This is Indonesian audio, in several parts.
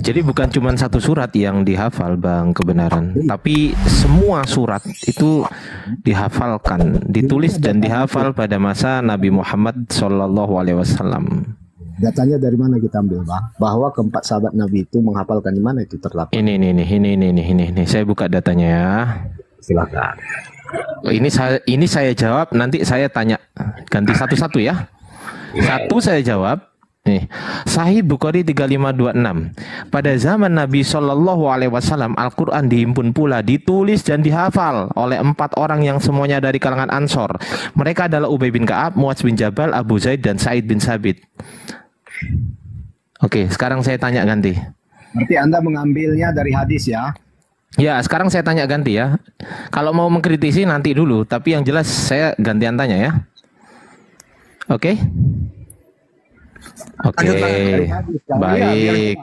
Jadi bukan cuma satu surat yang dihafal bang kebenaran, tapi semua surat itu dihafalkan, ditulis dan dihafal pada masa Nabi Muhammad Shallallahu Alaihi Wasallam. Datanya dari mana kita ambil bang? Bahwa keempat sahabat Nabi itu menghafalkan di mana itu terdapat? Ini ini ini ini ini ini ini, ini. saya buka datanya ya. Silakan. Ini saya ini saya jawab nanti saya tanya ganti satu-satu ya. Satu saya jawab, Nih, Sahih Bukhari 3526. Pada zaman Nabi Shallallahu Alaihi Wasallam, Al-Quran dihimpun pula, ditulis dan dihafal oleh empat orang yang semuanya dari kalangan Ansor. Mereka adalah Ubay bin Kaab, Muaz bin Jabal, Abu Zaid dan Said bin Sabit. Oke, sekarang saya tanya ganti. Berarti Anda mengambilnya dari hadis ya? Ya, sekarang saya tanya ganti ya. Kalau mau mengkritisi nanti dulu, tapi yang jelas saya gantian tanya ya. Oke? Oke, baik.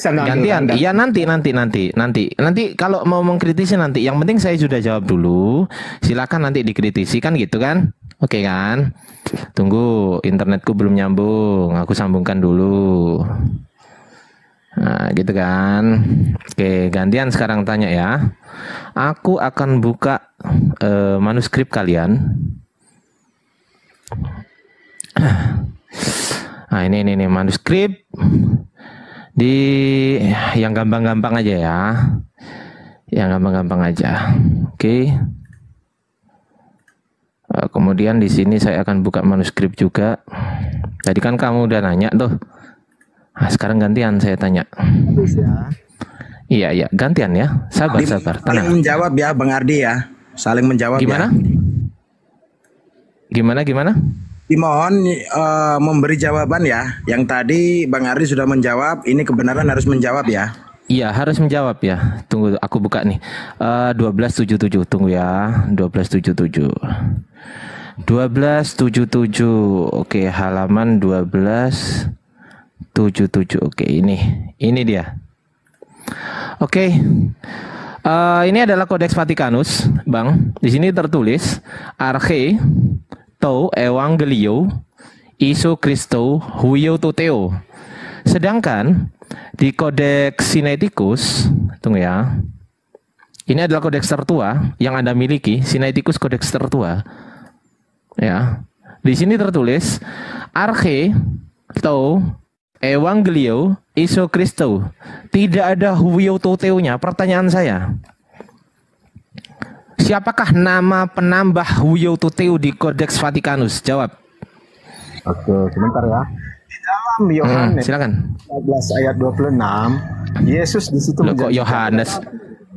Gantian, iya nanti, nanti, nanti, nanti, nanti. Kalau mau mengkritisi nanti, yang penting saya sudah jawab dulu. Silakan nanti dikritisi kan gitu kan? Oke kan? Tunggu, internetku belum nyambung. Aku sambungkan dulu. Nah, gitu kan. Oke, gantian sekarang tanya ya. Aku akan buka uh, manuskrip kalian. Nah, ini ini, ini manuskrip di yang gampang-gampang aja ya. Yang gampang-gampang aja. Oke. Eh, kemudian di sini saya akan buka manuskrip juga. Tadi kan kamu udah nanya tuh. Nah, sekarang gantian saya tanya. Iya, iya, gantian ya. Sabar, sabar. Tenang. Saling menjawab ya, Bang Ardi ya. Saling menjawab gimana? ya. Gimana? Gimana? Dimohon uh, memberi jawaban ya. Yang tadi Bang Ardi sudah menjawab, ini kebenaran harus menjawab ya. Iya harus menjawab ya. Tunggu aku buka nih. Uh, 1277 tunggu ya. 1277. 1277. Oke, halaman 1277. Oke, ini. Ini dia. Oke. Uh, ini adalah Kodeks Vatikanus, Bang. Di sini tertulis Arche to evangelio iso huyo teo. Sedangkan di kodeks Sinaiticus, tunggu ya. Ini adalah kodeks tertua yang Anda miliki, Sinaiticus kodeks tertua. Ya. Di sini tertulis arche to evangelio iso Kristo. Tidak ada huyo nya Pertanyaan saya, Siapakah nama penambah Huyo Tuteu di Codex Vaticanus? Jawab. Oke, sebentar ya. Di dalam Yohanes hmm, silakan. 14 ayat 26, Yesus di situ Loh, kok Yohanes?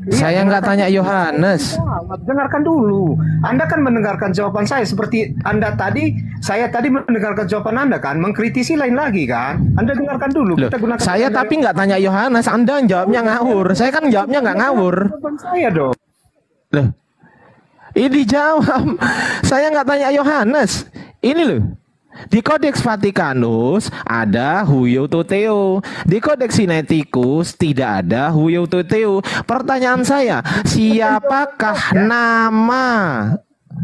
Iya, saya nggak tanya Yohanes. Dengarkan dulu. Anda kan mendengarkan jawaban saya seperti Anda tadi. Saya tadi mendengarkan jawaban Anda kan, mengkritisi lain lagi kan. Anda dengarkan dulu. Loh, Kita gunakan saya tapi nggak tanya Yohanes. Anda jawabnya ngawur. Saya kan jawabnya nggak ngawur. Saya dong. Loh, ini dijawab. Saya nggak tanya Yohanes. Ini loh. Di Kodeks Vatikanus ada huyo toteo. Di Kodeks Sinaiticus tidak ada huyo toteo. Pertanyaan saya, siapakah nama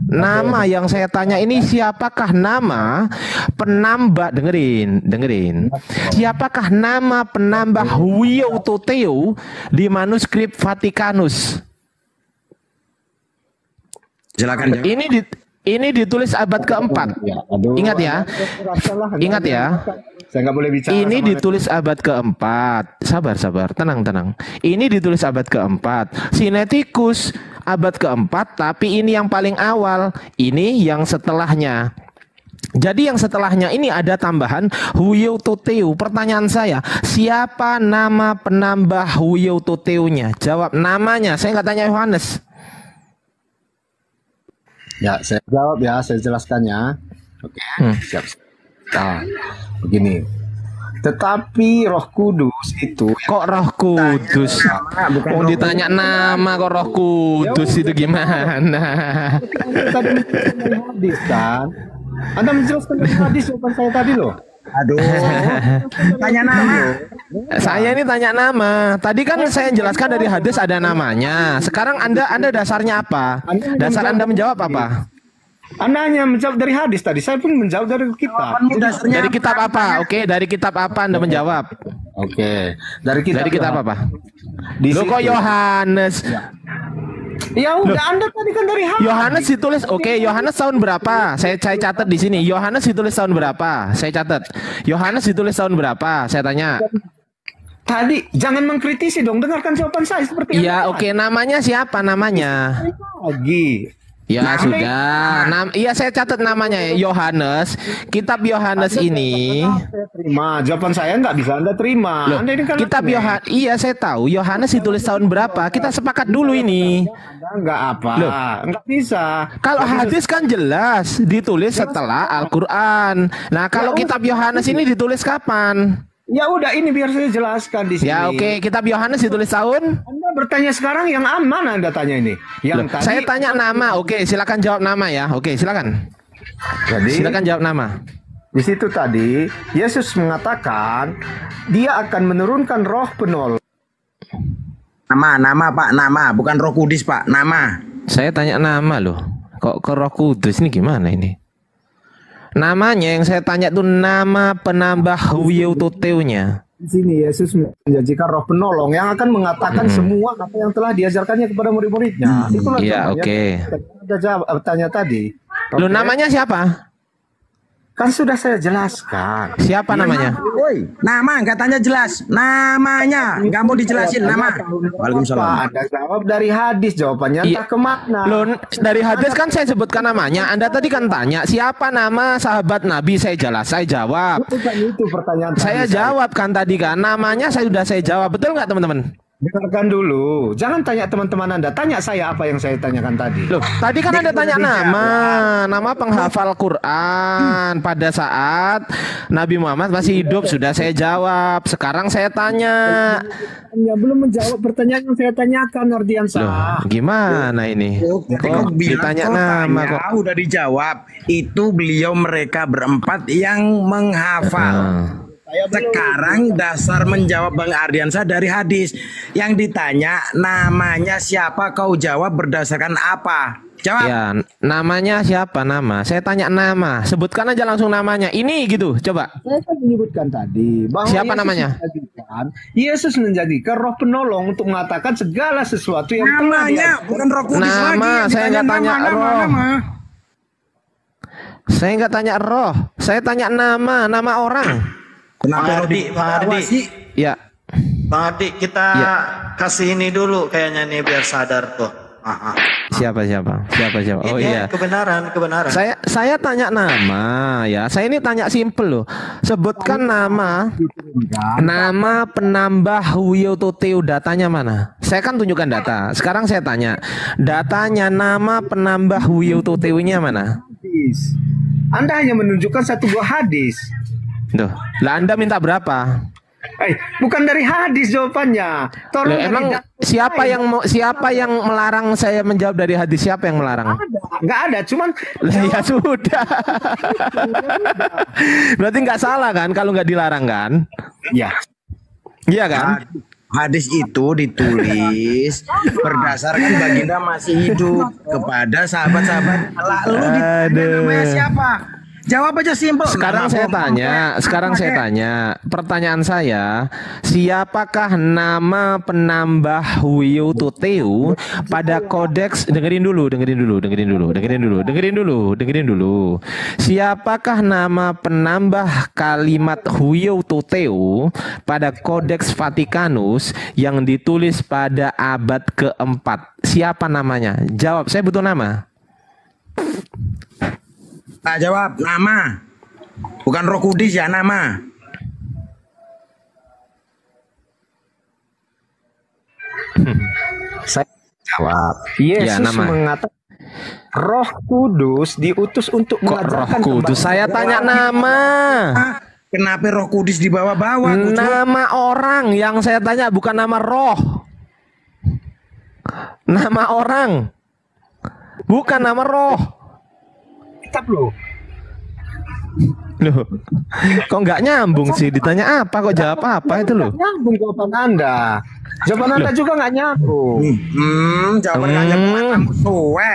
Nama yang saya tanya ini siapakah nama penambah dengerin dengerin siapakah nama penambah huyo toteo di manuskrip Vatikanus Silakan. Ini di, ini ditulis abad keempat. Ingat ya. Ingat ya. Saya nggak boleh bicara. Ini ditulis abad keempat. Sabar, sabar. Tenang, tenang. Ini ditulis abad keempat. Sinetikus abad keempat, tapi ini yang paling awal. Ini yang setelahnya. Jadi yang setelahnya ini ada tambahan Huyo Toteu. Pertanyaan saya, siapa nama penambah Huyo Toteu-nya? Jawab namanya. Saya nggak tanya Yohanes. Ya, saya jawab ya, saya jelaskan ya. Oke, hmm. siap. Nah, begini. Tetapi Roh Kudus itu kok Roh Kudus? Bukan oh, ditanya nama kok Roh Kudus ya, itu gimana? Tadi hadis kan? Anda menjelaskan hadis jawaban saya tadi loh. Aduh. tanya nama. Saya ini tanya nama. Tadi kan saya jelaskan dari hadis ada namanya. Sekarang Anda Anda dasarnya apa? Dasar Anda menjawab apa? Anda hanya menjawab dari hadis tadi. Saya pun menjawab dari kitab. Dari kitab apa? Oke, dari kitab apa Anda menjawab? Oke. Dari kita Dari kita apa, Pak? Di Lo kok situ. Yohanes? Ya udah Anda tadi kan dari H. Yohanes ditulis oke Yohanes tahun berapa? Saya saya catat di sini. Yohanes ditulis tahun berapa? Saya catat. Yohanes ditulis tahun berapa? Saya tanya. Tadi jangan mengkritisi dong. Dengarkan jawaban saya seperti Iya, oke namanya siapa namanya? lagi. Ya Nah, sudah. Nam iya saya catat namanya ya. Yohanes. Kitab Yohanes ini terima. Jawaban saya nggak bisa Anda terima. Loh, anda ini kan kitab aneh. Yohanes. Iya, saya tahu. Yohanes ditulis tahun berapa? Kita sepakat dulu ini. Anda nggak apa? Loh. Nggak bisa. Kalau hadis kan jelas ditulis setelah Al-Qur'an. Nah, kalau kitab Yohanes ini ditulis kapan? Ya udah ini biar saya jelaskan di sini. Ya oke, kitab Yohanes ditulis tahun? Anda bertanya sekarang yang aman Anda tanya ini. Yang Loh, tadi saya tanya nama. Oke, silakan jawab nama ya. Oke, silakan. Jadi Silakan jawab nama. di situ tadi Yesus mengatakan dia akan menurunkan roh penolong. Nama, nama Pak, nama, bukan Roh Kudus Pak, nama. Saya tanya nama loh. Kok ke Roh Kudus ini gimana ini? Namanya yang saya tanya tuh nama penambah wiututeunya. Di sini Yesus menjanjikan roh penolong yang akan mengatakan semua apa yang telah diajarkannya kepada murid-muridnya. Itulah Iya, jawabannya. oke. Ada jawab eh, tanya tadi. Lo Oke. namanya siapa? Kan sudah saya jelaskan. Siapa namanya? Woi, nama katanya jelas. Namanya, nggak mau dijelasin nama. Waalaikumsalam. Ada jawab dari hadis jawabannya Iya. entah ke mana. Lo dari hadis kan saya sebutkan namanya. Anda tadi kan tanya siapa nama sahabat Nabi. Saya jelas, saya jawab. Bukan itu pertanyaan Saya jawab kan tadi kan namanya saya sudah saya jawab. Betul nggak teman-teman? Dengarkan dulu. Jangan tanya teman-teman Anda. Tanya saya apa yang saya tanyakan tadi. Loh, tadi kan Anda tanya nama, nama penghafal Quran pada saat Nabi Muhammad masih hidup sudah saya jawab. Sekarang saya tanya. Ya, belum menjawab pertanyaan yang saya tanyakan Ardiansa. Loh, gimana ini? Kok ditanya nama kok? kok? Udah dijawab. Itu beliau mereka berempat yang menghafal. Ah. Sekarang dasar menjawab Bang Ardiansa dari hadis. Yang ditanya namanya siapa kau jawab berdasarkan apa? Jawab. Ya, namanya siapa nama? Saya tanya nama. Sebutkan aja langsung namanya. Ini gitu, coba. Saya kan menyebutkan tadi bahwa Siapa Yesus namanya? menjadikan, Yesus menjadikan roh penolong untuk mengatakan segala sesuatu yang Namanya bukan Roh Kudus Nama, lagi. Saya nggak tanya nama, nama, roh. nama. Saya nggak tanya roh. Saya tanya nama, nama orang. Kenapa Pak roh Ardi, Pak Ardi. diawasi? Ya. Bang Ardi, kita Iya. kasih ini dulu kayaknya nih biar sadar tuh. Aha. Siapa siapa? Siapa siapa? Oh Ini iya. kebenaran, kebenaran. Saya saya tanya nama ya. Saya ini tanya simpel loh. Sebutkan nama nama penambah Wiyototeu datanya mana? Saya kan tunjukkan data. Sekarang saya tanya, datanya nama penambah Wiyototeu-nya mana? hadis. Anda hanya menunjukkan satu buah hadis. Duh, lah Anda minta berapa? Eh, bukan dari hadis jawabannya. Tolong Loh, emang siapa lain. yang mau- siapa yang melarang saya menjawab dari hadis? Siapa yang melarang? ada? Nggak ada, cuman Lah ya sudah. Berarti nggak salah kan kalau nggak dilarang kan? ya. Iya kan? Hadis itu ditulis berdasarkan baginda masih hidup kepada sahabat-sahabat. Lalu ditanya namanya siapa? Jawab aja simpel. Sekarang Nama saya tanya, kayak sekarang apa, saya tanya, pertanyaan saya, siapakah nama penambah Wiyututeu pada kodeks dengerin dulu, dengerin dulu, dengerin dulu, dengerin dulu, dengerin dulu, dengerin dulu. Siapakah nama penambah kalimat Wiyututeu pada kodeks Vatikanus yang ditulis pada abad keempat? Siapa namanya? Jawab, saya butuh nama. Tak jawab nama. Bukan Roh Kudus ya nama. Saya jawab. Yesus Ya, nama. mengatakan Roh Kudus diutus untuk Kok Roh mengajarkan Kudus? kembali- Saya tanya nama. Kenapa Roh Kudus dibawa-bawa? Kucu? Nama orang yang saya tanya bukan nama roh. Nama orang. Bukan nama roh. Kitab loh. Loh. Kok nggak nyambung sih? Ditanya apa kok jawab apa itu loh? Nyambung jawaban Anda. Jawaban Anda juga nggak nyambung. Hmm, jawaban Hmm. hanya kamu suwe.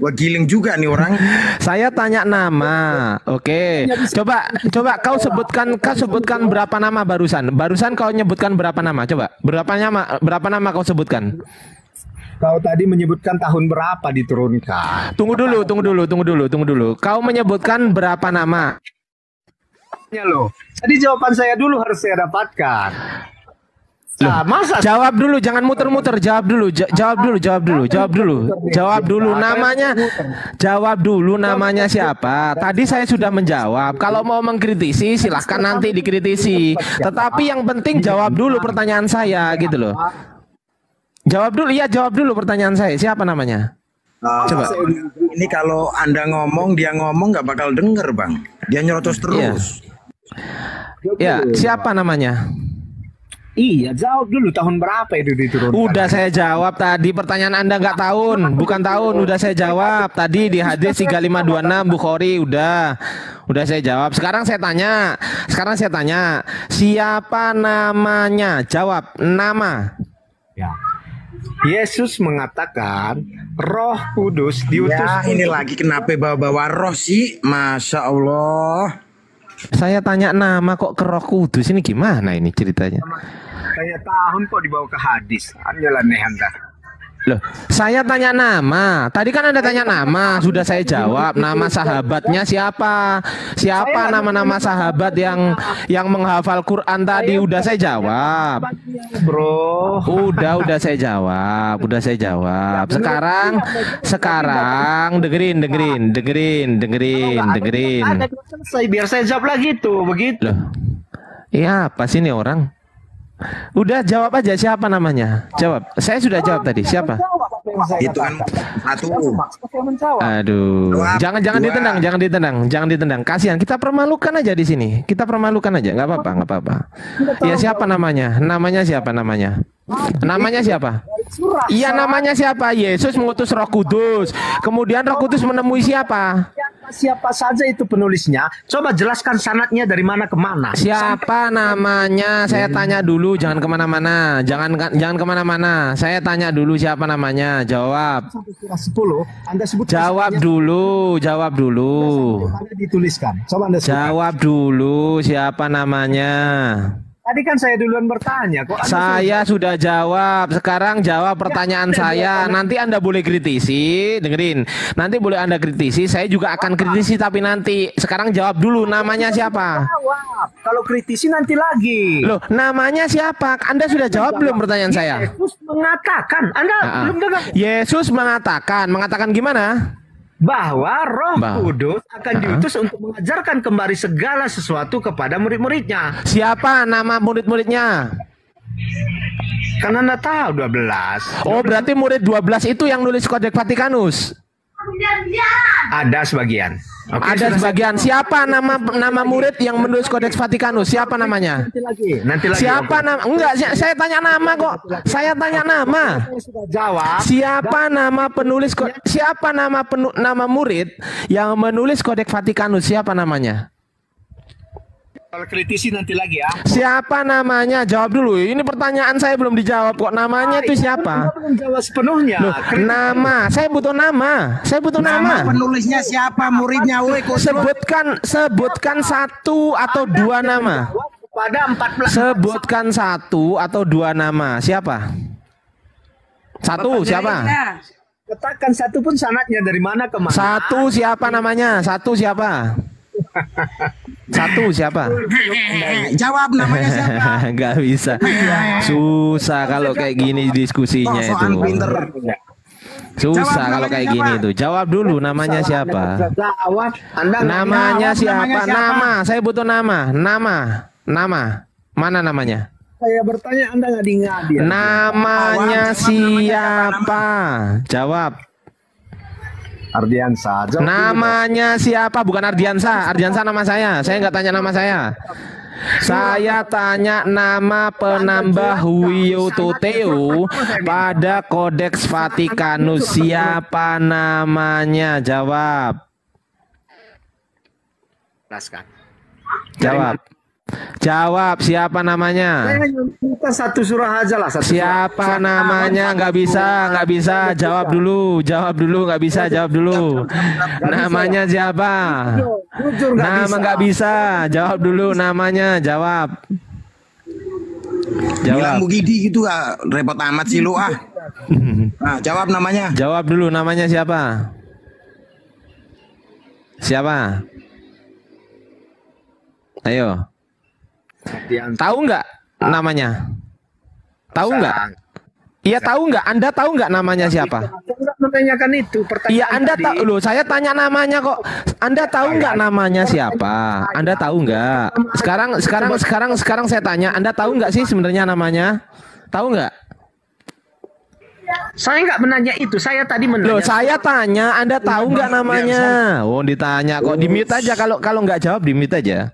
Wah giling juga nih orang. Saya tanya nama. Oke. Coba coba kau sebutkan kau sebutkan berapa nama barusan? Barusan kau nyebutkan berapa nama? Coba. Berapa nama berapa nama kau sebutkan? Kau tadi menyebutkan tahun berapa diturunkan? Tunggu dulu, tunggu dulu, tunggu dulu, tunggu dulu. Kau menyebutkan berapa nama? Ya loh. Tadi jawaban saya dulu harus saya dapatkan. Nah, masa Jawab dulu, jangan muter-muter. Jawab dulu, ja- jawab dulu, jawab dulu, jawab dulu. Jawab dulu namanya. Jawab dulu namanya siapa? Tadi saya sudah menjawab. Kalau mau mengkritisi silahkan nanti dikritisi. Tetapi yang penting jawab dulu pertanyaan saya gitu loh. Jawab dulu, iya jawab dulu pertanyaan saya. Siapa namanya? Coba. Ini kalau anda ngomong dia ngomong nggak bakal denger bang. Dia nyerocos terus. Ya, siapa namanya? Iya, jawab dulu tahun berapa itu diturunkan? Udah saya jawab tadi pertanyaan Anda nggak tahun, bukan tahun, udah saya jawab tadi di hadis 3526 Bukhari udah. Udah saya jawab. Sekarang saya tanya. Sekarang saya tanya, siapa namanya? Jawab nama. Ya. Yesus mengatakan Roh Kudus diutus Ya ini lagi kenapa bawa-bawa roh sih? Masya Allah. Saya tanya nama kok ke Roh Kudus ini gimana ini ceritanya? Saya tahun kok dibawa ke hadis. Anjalan nih Anda. Loh, saya tanya nama. Tadi kan Anda tanya nama, sudah saya jawab. Nama sahabatnya siapa? Siapa nama-nama sahabat yang yang menghafal Quran tadi? Udah saya jawab. Bro, Udah, udah saya jawab, udah saya jawab. Sekarang, sekarang dengerin, dengerin, dengerin, dengerin, dengerin. ada selesai biar saya jawab lagi tuh begitu. Loh, iya apa sih ini orang? Udah jawab aja siapa namanya? Jawab. Saya sudah jawab tadi. Siapa? Itu kan satu. Aduh, jangan jangan Dua. ditendang, jangan ditendang, jangan ditendang. Kasihan, kita permalukan aja di sini. Kita permalukan aja, nggak apa-apa, nggak apa-apa. Ya siapa namanya? Namanya siapa namanya? Namanya siapa? Iya namanya siapa? Yesus mengutus Roh Kudus. Kemudian Roh Kudus menemui siapa? Siapa saja itu penulisnya? Coba jelaskan sanatnya dari mana ke mana. Siapa namanya? Saya tanya dulu, jangan ke mana-mana, jangan jangan ke mana-mana. Saya tanya dulu siapa namanya. Jawab, Sampai surah 10, Anda sebut jawab dulu, jawab dulu. Anda dituliskan. Coba Anda sebut. Jawab dulu siapa namanya. Tadi kan saya duluan bertanya kok. Anda Saya sudah jawab. Sekarang jawab pertanyaan saya. Nanti Anda boleh kritisi, dengerin. Nanti boleh Anda kritisi. Saya juga akan kritisi tapi nanti. Sekarang jawab dulu namanya siapa? jawab. Kalau kritisi nanti lagi. Loh, namanya siapa? Anda sudah jawab belum pertanyaan saya? Yesus mengatakan, Anda Ah, ah. belum dengar Yesus mengatakan, mengatakan gimana? Bahwa Roh Bah- Kudus akan Ah. diutus untuk mengajarkan kembali segala sesuatu kepada murid-muridnya. Siapa nama murid-muridnya? Karena Anda tahu 12. Oh, berarti murid 12 itu yang nulis Kodeks Vatikanus. Ada sebagian. Oke, Ada sebagian. Siapa nama nama murid yang menulis Kodeks Vatikanus? Siapa namanya? Nanti lagi, nanti lagi. Siapa Oke. nama? Enggak, saya, saya tanya nama kok. Saya tanya nama. Jawab. Siapa nama penulis ko- siapa nama penu, nama murid yang menulis Kodeks Vatikanus? Siapa namanya? Kalau kritisi nanti lagi ya. Siapa namanya? Jawab dulu. Ini pertanyaan saya belum dijawab kok. Namanya itu siapa? Anda belum jawab sepenuhnya. Loh, nama. Saya butuh nama. Saya butuh Nama nama. penulisnya siapa? Muridnya woi kok Sebutkan sebutkan satu atau dua nama. kepada 14 Sebutkan satu atau dua nama. Siapa? Satu siapa? Katakan satu pun sanatnya dari mana ke mana. Satu siapa namanya? Satu siapa? Satu siapa? Jawab namanya siapa? Gak bisa. Susah kalau kayak gini diskusinya itu. Susah kalau kayak siapa? gini tuh. Jawab dulu namanya siapa? Jawab. Anda nggak Namanya siapa? Nama. Saya butuh nama. Nama. Nama. Mana namanya? Saya bertanya Anda nggak jawab namanya siapa? Jawab. Ardiansa. Dulu. Namanya siapa? Bukan Ardiansa. Ardiansa nama saya. Saya nggak tanya nama saya. Saya tanya nama penambah Huiototeo pada Kodeks Vatikanus. Siapa namanya? Jawab. Jelaskan. Jawab. Jawab siapa namanya? Hanya minta satu surah aja lah. Satu Siapa surah. namanya? Nggak bisa, nggak bisa. Jawab dulu, jawab dulu, nggak bisa. Jawab dulu. Namanya siapa? Nama bisa. nggak bisa. Jawab dulu namanya. Jawab. Bilang Jawab. Mugidi gitu ah, repot amat sih lu ah. Nah, jawab namanya. Jawab dulu namanya siapa? Siapa? Ayo. Yang Tahu nggak namanya? Tahu nggak? Iya tahu nggak? Anda tahu nggak namanya siapa? Menanyakan itu Iya Anda tahu loh. Saya tanya namanya kok. Anda tahu nggak namanya siapa? Anda tahu nggak? Sekarang sekarang sekarang sekarang saya tanya. Anda tahu nggak sih sebenarnya namanya? Tahu nggak? Saya nggak menanya itu. Saya tadi menanya. Loh saya tanya. Anda tahu nggak namanya? Oh ditanya kok. Di mute aja kalau kalau nggak jawab di mute aja.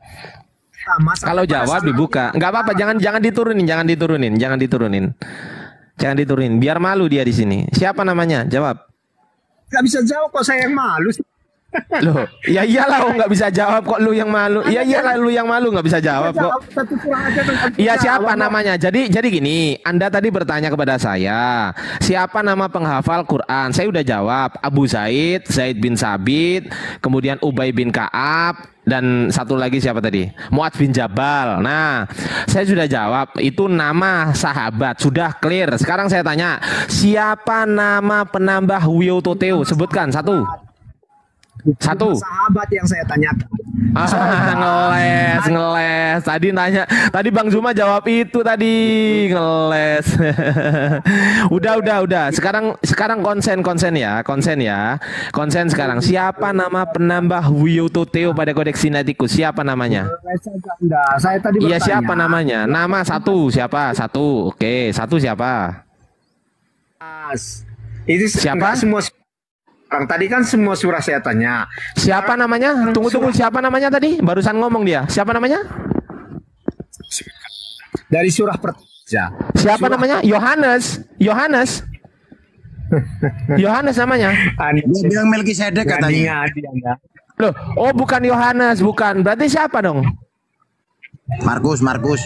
Sama, Kalau jawab dibuka. Nggak apa-apa. Jangan jangan diturunin. Jangan diturunin. Jangan diturunin. Jangan diturunin. Biar malu dia di sini. Siapa namanya? Jawab. nggak bisa jawab kok saya yang malu. Loh, ya iyalah oh nggak bisa jawab kok lu yang malu. Ya iyalah lu yang malu nggak bisa jawab kok. Iya siapa namanya? Jadi jadi gini, Anda tadi bertanya kepada saya, siapa nama penghafal Quran? Saya udah jawab, Abu Zaid, Zaid bin Sabit, kemudian Ubay bin Kaab dan satu lagi siapa tadi? Muad bin Jabal. Nah, saya sudah jawab, itu nama sahabat, sudah clear. Sekarang saya tanya, siapa nama penambah Wiototeo? Sebutkan satu. Satu. Sahabat yang saya tanyakan. Ah, ngeles, ngeles. Tadi nanya, tadi Bang Zuma jawab itu tadi ngeles. udah, udah, udah. Sekarang, sekarang konsen, konsen ya, konsen ya, konsen sekarang. Siapa nama penambah Wiyoto-teo pada kodeks sinatikus? Siapa namanya? Saya enggak. Saya tadi Iya, siapa namanya? Nama satu, siapa? Satu. Oke, satu siapa? Itu Siapa? semua orang tadi kan semua surah saya tanya. Siapa namanya? Tunggu, tunggu. Siapa namanya tadi? Barusan ngomong dia. Siapa namanya? Dari surah pertama. Siapa namanya? Yohanes. Yohanes. Yohanes namanya. Dia bilang Melkisedek katanya. Loh, oh bukan Yohanes, bukan. Berarti siapa dong? Markus, Markus.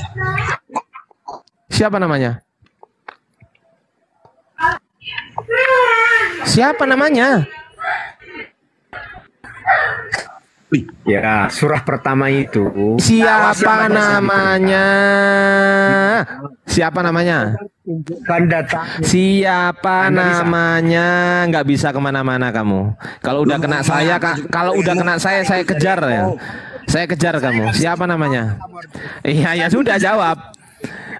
Siapa namanya? Siapa namanya? Ya, surah pertama itu. Siapa namanya? Siapa namanya? Siapa namanya? Nggak bisa ke mana-mana kamu. Kalau udah kena saya, Kak, kalau udah kena saya, saya kejar ya. Saya kejar kamu. Siapa namanya? Iya, ya sudah jawab.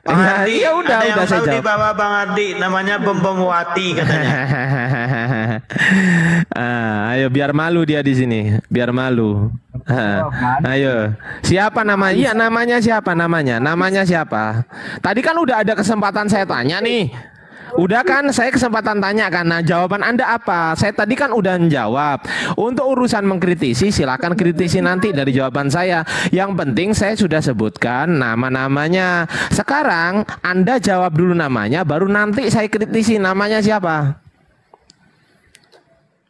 Bang Iya, Ardi, iya udah, ada yang udah saya tahu di bawah Bang Ardi, namanya Bom Bom Wati katanya. ah, ayo biar malu dia di sini, biar malu. Ah, ayo, siapa namanya? Iya namanya siapa namanya? Namanya siapa? Tadi kan udah ada kesempatan saya tanya nih. Udah kan saya kesempatan tanya kan. Nah, jawaban Anda apa? Saya tadi kan udah menjawab. Untuk urusan mengkritisi silakan kritisi nanti dari jawaban saya. Yang penting saya sudah sebutkan nama-namanya. Sekarang Anda jawab dulu namanya baru nanti saya kritisi namanya siapa?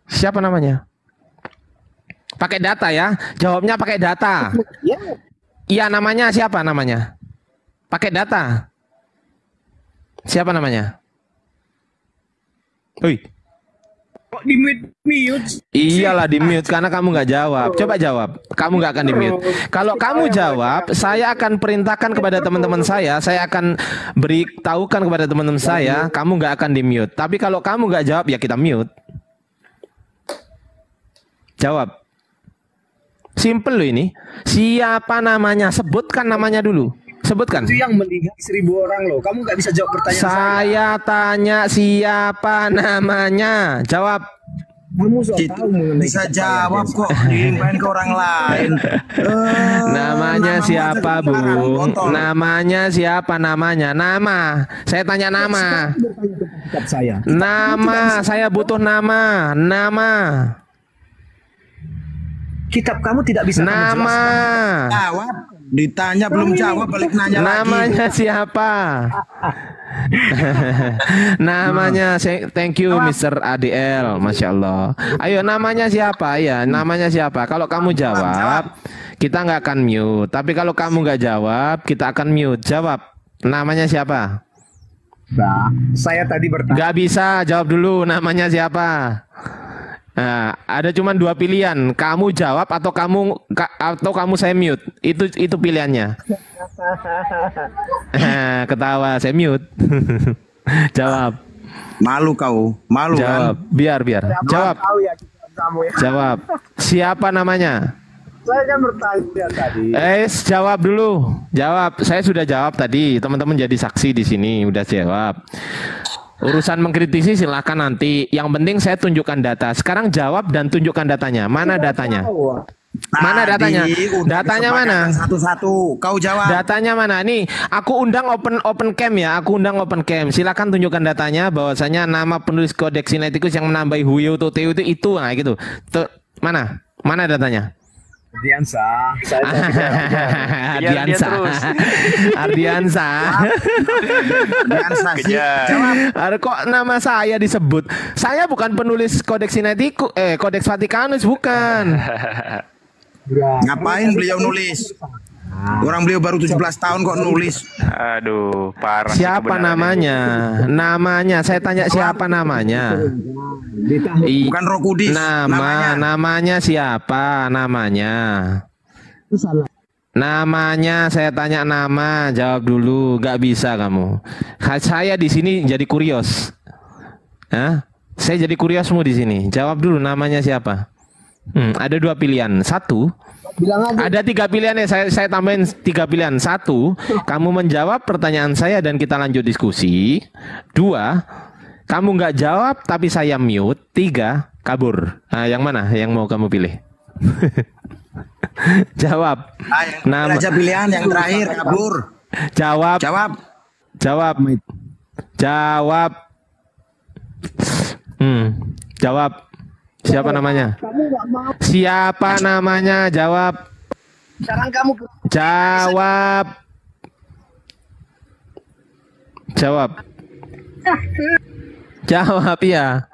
Siapa namanya? Pakai data ya. Jawabnya pakai data. Ya, Iya namanya siapa namanya? Pakai data. Siapa namanya? Wih, kok di mute mute? iyalah di mute karena kamu nggak jawab. Coba jawab. Kamu nggak akan di mute. Kalau kamu jawab, saya akan perintahkan kepada teman-teman saya. Saya akan beritahukan kepada teman-teman saya. Kamu nggak akan di mute. Tapi kalau kamu nggak jawab, ya kita mute. Jawab. Simple loh ini. Siapa namanya? Sebutkan namanya dulu. Sebutkan. Itu yang melihat seribu orang loh. Kamu nggak bisa jawab pertanyaan saya. Saya tanya siapa namanya? Jawab. Kamu so Gitu. tahu mengenai Bisa jawab kok, dimain ke orang lain. Eh, Namanya namamu siapa, kontol. Namanya siapa namanya? Nama. Saya tanya nama. tentang kitab saya. Nama, saya butuh nama. Nama. Kitab kamu tidak bisa kamu Nama. Jawab, ditanya belum jawab, balik nanya lagi. Namanya siapa? namanya saya- thank you Mr. ADL, masya Allah. Ayo namanya siapa ya? Namanya siapa? Kalau kamu jawab, kita nggak akan mute. Tapi kalau kamu nggak jawab, kita akan mute. Jawab. Namanya siapa? Nah, saya tadi bertanya. Nggak bisa. Jawab dulu. Namanya siapa? Nah, ada cuma dua pilihan. Kamu jawab atau kamu ka- atau kamu saya mute. Itu itu pilihannya. Ketawa, saya mute. jawab. Malu kau, malu Jawab. kan? Biar biar. Jawab. Tahu ya kamu ya. Jawab. Siapa namanya? Saya kan bertanya tadi. Eh, jawab dulu. Jawab. Saya sudah jawab tadi. Teman-teman jadi saksi di sini. Udah jawab. Urusan mengkritisi silahkan nanti. Yang penting saya tunjukkan data. Sekarang jawab dan tunjukkan datanya. Mana datanya? Mana Tadi datanya? udah Datanya mana? Satu-satu. Kau jawab. Datanya mana? Nih, aku undang open open cam ya. Aku undang open cam. Silakan tunjukkan datanya bahwasanya nama penulis kodeks sinetikus yang menambahi huyo atau teu itu itu nah gitu. Tuh, mana? Mana datanya? Ardiansa. Ardiansa. Sih. Jawab. Ada kok nama saya disebut. Saya bukan penulis kodeks sinetikus eh kodeks Vatikanus bukan. Ngapain beliau nulis? Orang beliau baru 17 tahun kok nulis. Aduh, parah. sih Siapa namanya? Namanya saya tanya siapa namanya? Bukan Roh Kudis. Nama namanya. namanya siapa namanya? Namanya saya tanya nama, jawab dulu. Gak bisa kamu. Saya di sini jadi kurios. Hah? Saya jadi kuriosmu di sini. Jawab dulu namanya siapa? Hmm, ada dua pilihan. Satu, ada tiga pilihan ya. Saya saya tambahin tiga pilihan. Satu, kamu menjawab pertanyaan saya dan kita lanjut diskusi. Dua, kamu nggak jawab tapi saya mute. Tiga, kabur. Nah, yang mana? Yang mau kamu pilih? jawab. Ah, yang Nama- aja pilihan yang terakhir kabur. Jawab. Jawab. Jawab. Jawab. Hmm. Jawab. Siapa namanya? Siapa namanya? Jawab. Sekarang kamu Jawab. Jawab. Jawab ya.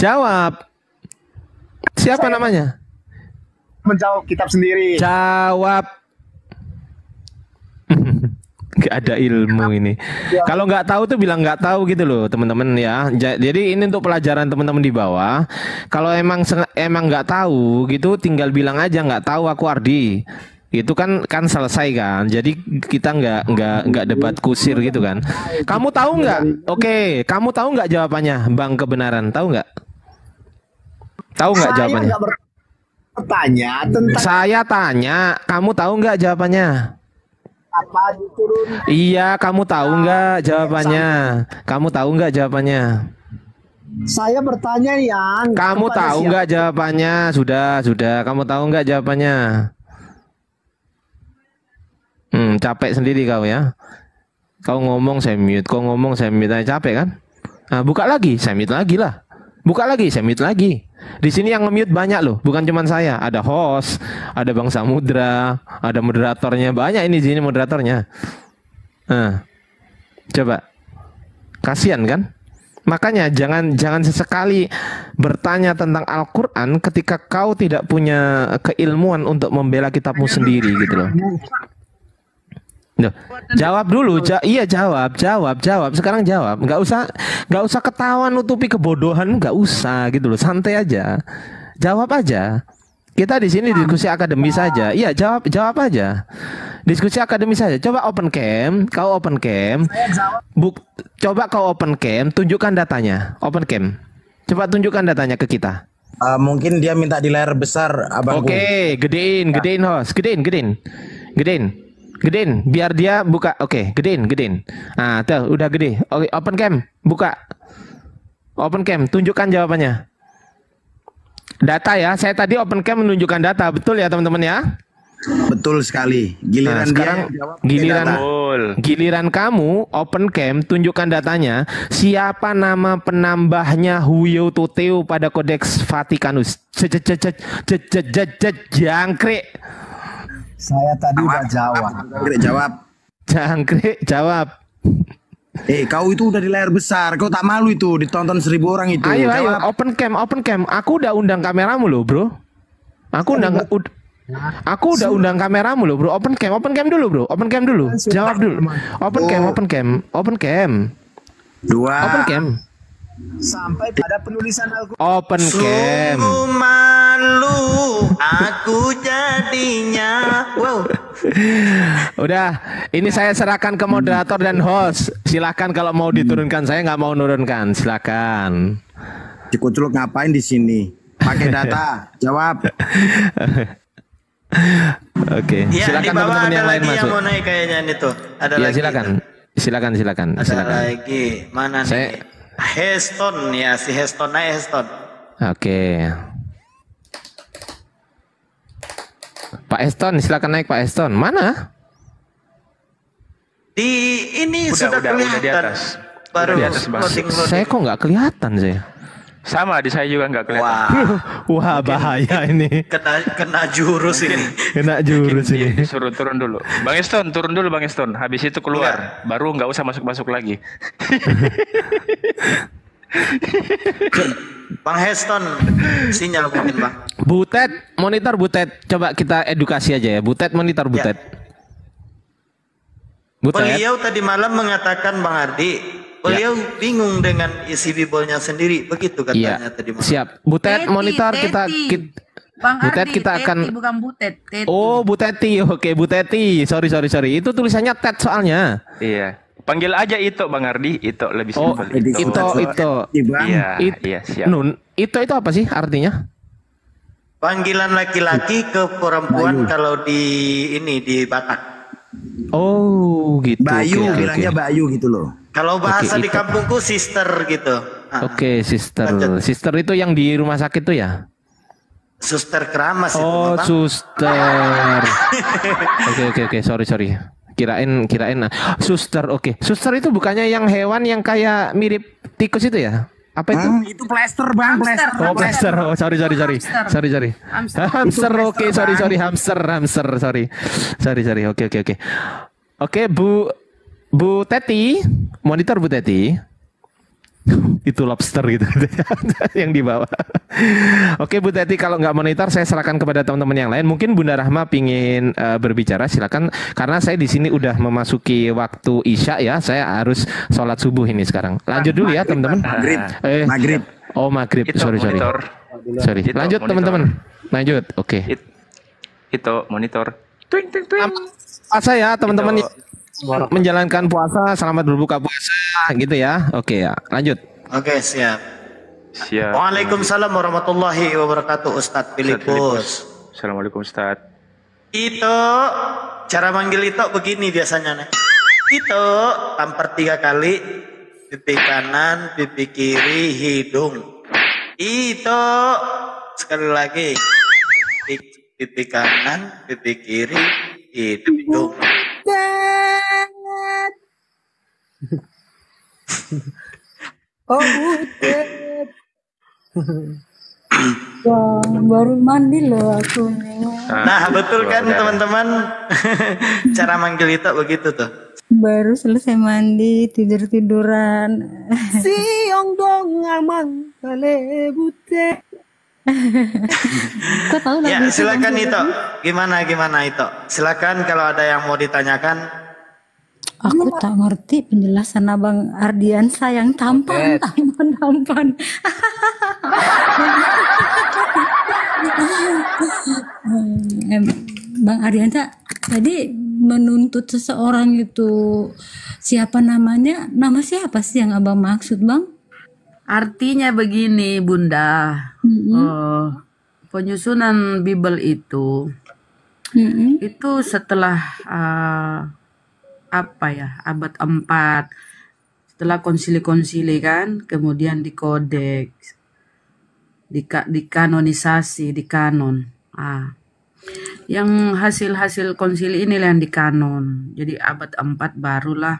Jawab. Siapa namanya? menjawab kitab sendiri. Jawab. Gak ada ilmu ini. Kalau nggak tahu tuh bilang nggak tahu gitu loh teman-teman ya. Ja- Jadi ini untuk pelajaran teman-teman di bawah. Kalau emang emang nggak tahu gitu, tinggal bilang aja nggak tahu aku Ardi. Itu kan kan selesai kan. Jadi kita nggak nggak nggak debat kusir gitu kan. Kamu tahu nggak? Oke, kamu tahu nggak jawabannya, Bang kebenaran? Tahu nggak? Tahu nggak Saya jawabannya? nggak bertanya tentang Saya tanya, kamu tahu nggak jawabannya? Apa turun. Iya, kamu tahu nggak jawabannya? Kamu tahu nggak jawabannya? Saya bertanya yang Kamu tahu nggak jawabannya? Sudah, sudah. Kamu tahu nggak jawabannya? Hmm, capek sendiri kau ya. Kau ngomong saya mute, kau ngomong saya mute, Nah, capek kan? Nah, buka lagi, saya mute lagi lah. Buka lagi, saya mute lagi. Di sini yang nge-mute banyak loh, bukan cuma saya. Ada host, ada Bang Samudra, ada moderatornya banyak ini di sini moderatornya. Nah, coba, kasihan kan? Makanya jangan jangan sesekali bertanya tentang Al-Qur'an ketika kau tidak punya keilmuan untuk membela kitabmu sendiri gitu loh. Jawab dulu, ja- iya jawab, jawab, jawab. Sekarang jawab, nggak usah, nggak usah ketawa nutupi kebodohan, nggak usah gitu loh, santai aja, jawab aja. Kita di sini diskusi akademis saja, iya jawab, jawab aja. Diskusi akademis saja. Coba open cam, kau open cam, buk, coba kau open cam, tunjukkan datanya, open cam. Coba tunjukkan datanya ke kita. Eh, mungkin dia minta di layar besar abangku. Oke, gedein, gedein host, gedein, gedein, gedein, gedein, biar dia buka. Oke, gedein, gedein. Ah, tuh, udah gede. Oke, open cam, buka. Open cam, tunjukkan jawabannya. Data ya, saya tadi open cam menunjukkan data, betul ya teman-teman ya? Betul sekali. Nah, Giliran sekarang dia jawab giliran giliran kamu open cam tunjukkan datanya siapa nama penambahnya Huyo Tuteo pada kodeks Vatikanus jangkrik Saya tadi udah jawab. Kira jawab. jangkrik jawab Eh, kau itu udah di layar besar. Kau tak malu itu ditonton seribu orang itu. ayo ayo open cam open cam aku udah undang kameramu loh bro aku undang ud- Aku udah undang kameramu loh, Bro. Open cam, open cam dulu, Bro. Open cam dulu. Jawab dulu. Open cam, open cam, open cam. Dua. Open cam. Sampai pada penulisan Al Open cam. Sungguh malu aku jadinya. Wow. Udah, ini saya serahkan ke moderator dan host. Silakan kalau mau diturunkan, saya nggak mau nurunkan. Silakan. Cikuculuk ngapain di sini? Pakai data. Jawab. Oke, Ya, di silakan teman-teman yang lain yang masuk. mau naik kayaknya nih tuh. Ada Ya, lagi. silakan. Silakan, silakan, Ada silakan. lagi. Mana Saya- nih? Heston ya, si Heston naik Heston. Oke. Pak Eston, silakan naik Pak Eston. Mana? Di ini Udah, sudah udah, udah kelihatan. di atas. Baru Udah di atas, Bang. loading loading. Saya kok nggak kelihatan saya. Sama di saya juga nggak kelihatan. Wah, Wah bahaya ini. kena kena jurus ini. Kena jurus ini. Disuruh turun dulu. Bang Eston, turun dulu Bang Eston. Habis itu keluar. Baru nggak usah masuk-masuk lagi. Bang Heston, sinyal mungkin bang. Butet, monitor Butet. Coba kita edukasi aja ya. Butet, monitor Butet. Butet. Beliau tadi malam mengatakan Bang Ardi, beliau bingung dengan isi bibolnya sendiri. Begitu Iya. katanya tadi malam. Siap. Butet, Teti, monitor kita, Teti. kit- Bang Butet Ardi, kita Teti, akan bukan Butet, Teti. Oh, Bu Teti. Oke, Bu Teti. Sorry, sorry, sorry. Itu tulisannya Tet soalnya. Iya. Panggil aja Ito Bang Ardi. Ito lebih Oh, simpel. itu, itu. Ibang. Iya, It- iya siap. Nun, itu itu apa sih artinya? Panggilan laki-laki ke perempuan kalau di ini di Batak. Oh, gitu. Bayu oke, bilangnya oke. Bayu gitu loh. Kalau bahasa Oke, di kampungku sister gitu. Ah, Oke, sister. Lanjut. Sister itu yang di rumah sakit tuh ya? Suster keramas itu. Oh, suster. Oke, oke, oke. Sorry, sorry. Kirain, kirain. Suster, oke. Suster itu bukannya yang hewan yang kayak mirip tikus itu ya? Apa itu? Hah? Itu plester bang, Hamster. Oh, plaster. Oh, sorry, sorry, sorry. Hamster. Sorry, sorry. Hamster. Hamster, oke, plaster, sorry, sorry. Hamster, hamster, sorry. Sorry, sorry. Oke, oke, oke. Oke, Bu Bu Teti, monitor Bu Teti. itu lobster gitu yang di bawah. Oke Bu Teti kalau nggak monitor saya serahkan kepada teman-teman yang lain. Mungkin Bunda Rahma pingin eh, berbicara silakan karena saya di sini udah memasuki waktu isya ya. Saya harus sholat subuh ini sekarang. Lanjut dulu ya teman-teman. Maghrib. Eh, Maghrib. Oh maghrib, Itu sorry sorry. monitor. Sorry. Itu Lanjut teman-teman. Lanjut. Oke. It, itu monitor. Twing, twing, twing. Puasa ya teman-teman Itu. Menjalankan puasa. Selamat berbuka puasa gitu ya. Oke ya. Lanjut. Oke, siap. Siap. Waalaikumsalam warahmatullahi wabarakatuh Ustadz Filipus. Assalamualaikum Ustadz. Itu cara manggil itu begini biasanya nih. Itu tampar tiga kali pipi kanan, pipi kiri, hidung. Itu sekali lagi pipi kanan, pipi kiri, hidung. Oh butet. Wah, baru mandi loh aku nih. Nah betul kan teman-teman cara manggil itu begitu tuh. Baru selesai mandi, tidur-tiduran. Siong dong amang kale butet. Kau tahu Ya lagu silakan itu. Gimana gimana itu? Silakan kalau ada yang mau ditanyakan. Aku tak ngerti penjelasan Abang Ardiansa yang tampan, tampan, tampan. Bang Ardiansa tadi menuntut seseorang itu siapa namanya? Nama siapa sih yang Abang maksud, Bang? Artinya begini, Bunda. Eh, penyusunan Bible itu Mm-mm. itu setelah eh, apa ya abad 4 setelah konsili-konsili kan kemudian dikodeks dika, dikanonisasi dikanon. Ah. Yang hasil-hasil konsili inilah yang dikanon. Jadi abad 4 barulah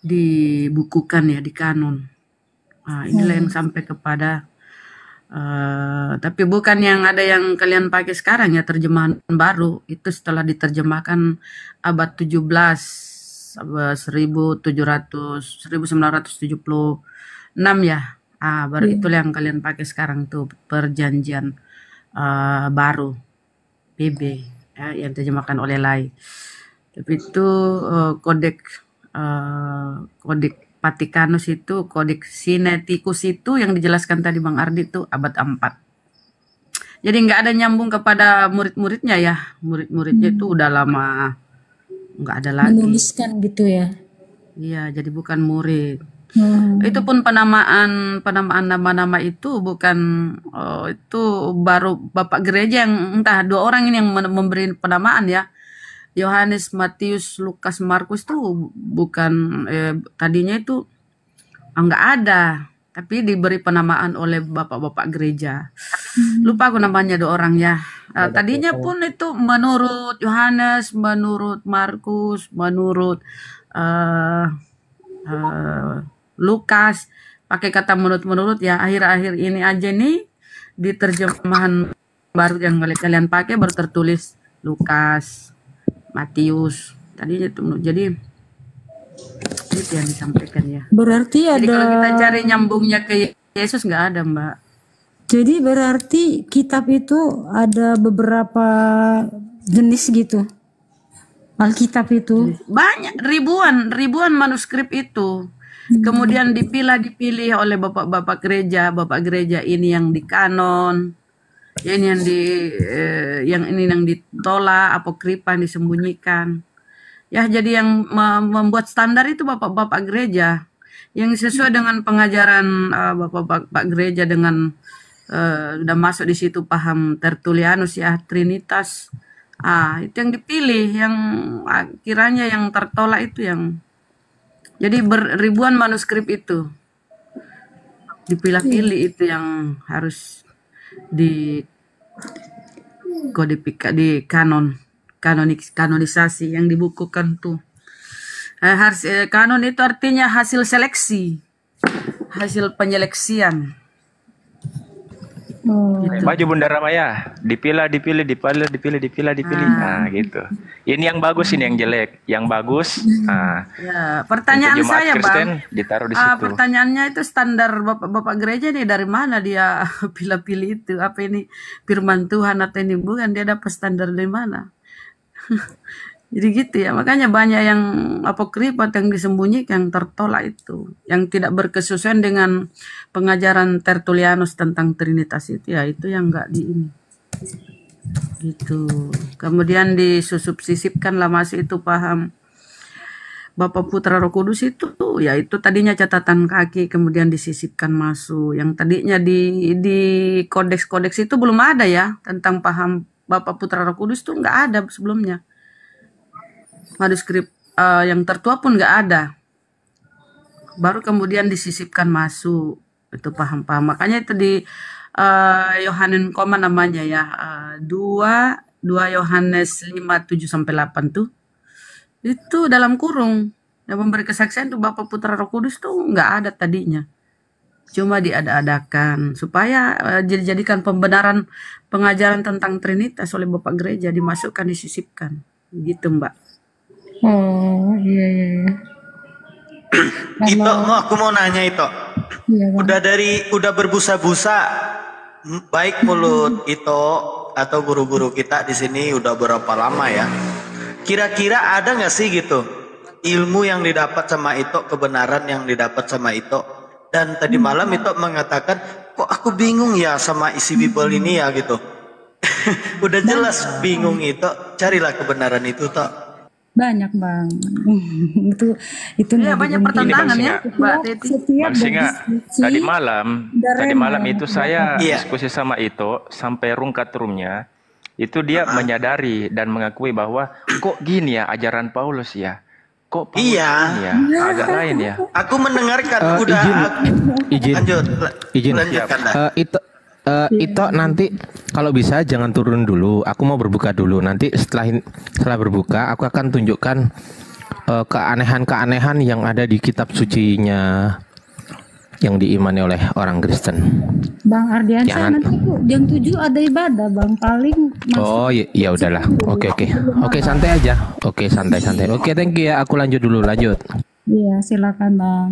dibukukan ya dikanon. Ah inilah yang sampai kepada Eh, tapi bukan yang ada yang kalian pakai sekarang ya terjemahan baru. Itu setelah diterjemahkan abad 17 abad 1700 1976 ya. Ah baru itu yang kalian pakai sekarang tuh perjanjian eh, baru. PB ya, yang terjemahkan oleh Lai. Tapi itu eh, kodek eh, kodek Vatikanus itu kodek Sinaiticus itu yang dijelaskan tadi Bang Ardi itu abad 4. Jadi nggak ada nyambung kepada murid-muridnya ya. Murid-muridnya itu udah lama nggak ada lagi. Menuliskan gitu ya. Iya, jadi bukan murid. Hmm. Itu pun penamaan penamaan nama-nama itu bukan oh, itu baru bapak gereja yang entah dua orang ini yang memberi penamaan ya. Yohanes, Matius, Lukas, Markus itu bukan eh, tadinya itu ah, nggak ada, tapi diberi penamaan oleh bapak-bapak gereja. Lupa aku namanya dua orang ya. Ah, tadinya pun itu menurut Yohanes, menurut Markus, menurut eh eh, Lukas pakai kata menurut-menurut ya akhir-akhir ini aja nih di terjemahan baru yang kalian pakai baru tertulis Lukas, Matius. Itu jadi itu yang disampaikan ya. Berarti Jadi ada kalau kita cari nyambungnya ke Yesus nggak ada Mbak. Jadi berarti kitab itu ada beberapa jenis gitu. Alkitab itu. Banyak ribuan ribuan manuskrip itu. Kemudian dipilah dipilih oleh bapak-bapak gereja, bapak gereja ini yang di kanon, ini yang di eh, yang ini yang ditolak, apokripa yang disembunyikan. Ya, jadi yang me- membuat standar itu bapak-bapak gereja yang sesuai dengan pengajaran eh, bapak-bapak gereja dengan eh, udah masuk di situ paham Tertullianus ya Trinitas. Ah, itu yang dipilih yang ah, kiranya yang tertolak itu yang jadi beribuan manuskrip itu dipilah-pilih itu yang harus di kodifika di kanon kanonik kanonisasi yang dibukukan tuh. Eh, harus eh, kanon itu artinya hasil seleksi hasil penyeleksian Oh. gitu Baju Bunda Ramaya, dipilah, dipilih, dipilih, dipilih, dipilah, dipilih. Nah, gitu. Ini yang bagus, ini yang jelek. Yang bagus, nah, ya pertanyaan saya Kristen bang ditaruh di Ah, situ. pertanyaannya itu standar bapak-bapak gereja nih dari mana dia pilih-pilih itu? Apa ini firman Tuhan atau ini bukan? Dia dapat standar dari mana? Jadi gitu ya. Makanya banyak yang apokrifat yang disembunyikan, yang tertolak itu, yang tidak berkesesuaian dengan pengajaran Tertullianus tentang Trinitas itu ya itu yang enggak di ini. Gitu. Kemudian disusup sisipkan lah masih itu paham Bapak Putra Roh Kudus itu ya itu tadinya catatan kaki kemudian disisipkan masuk. Yang tadinya di di kodeks-kodeks itu belum ada ya tentang paham Bapak Putra Roh Kudus itu nggak ada sebelumnya. Manuskrip eh, yang tertua pun nggak ada. Baru kemudian disisipkan masuk. Itu paham-paham. Makanya itu di eh, Yohanes koma namanya ya. Eh, dua dua Yohanes 5 7 sampai 8 tuh. Itu dalam kurung. Yang memberi kesaksian tuh Bapak Putra Roh Kudus tuh nggak ada tadinya. Cuma diada-adakan supaya eh, dijadikan pembenaran pengajaran tentang Trinitas oleh Bapak Gereja dimasukkan disisipkan. Gitu Mbak Oh, iya iya iya. Ito, mau aku mau nanya itu. Iya, Bang. Udah dari udah berbusa-busa baik mulut itu atau guru-guru kita di sini udah berapa lama ya? Kira-kira ada nggak sih gitu ilmu yang didapat sama itu kebenaran yang didapat sama itu dan tadi malam itu mengatakan kok aku bingung ya sama isi Bible ini ya gitu. udah jelas bingung itu carilah kebenaran itu toh. Banyak, Bang. itu itu Iya nggak banyak pertentangan ya Mbak Teti Setiap Bang Singa, tadi malam, ada tadi malam itu saya. Iya. diskusi sama Ito sampai rungkat roomnya. Itu dia menyadari dan mengakui bahwa kok gini ya ajaran Paulus ya. Kok Paulus Iya. gini ya, agak lain ya. Aku mendengarkan Eh, udah izin. aku- Izin. lanjut la- Izin. lanjutkan dah. Eh, itu eh, itu nanti kalau bisa jangan turun dulu. Aku mau berbuka dulu. Nanti setelah setelah berbuka, aku akan tunjukkan eh, keanehan-keanehan yang ada di kitab sucinya yang diimani oleh orang Kristen. Bang Ardiansyah Ya, nan- nanti jam 7 ada ibadah, Bang. Paling masuk Oh ya, ya udahlah. Oke oke. Oke santai aja. Oke santai santai. Oke thank you ya. Aku lanjut dulu lanjut. Iya, silakan, Bang.